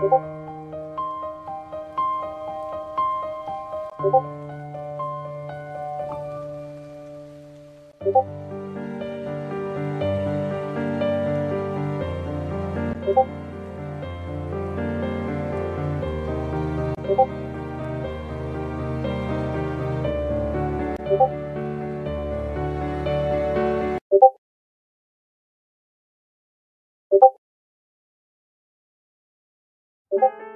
고고 you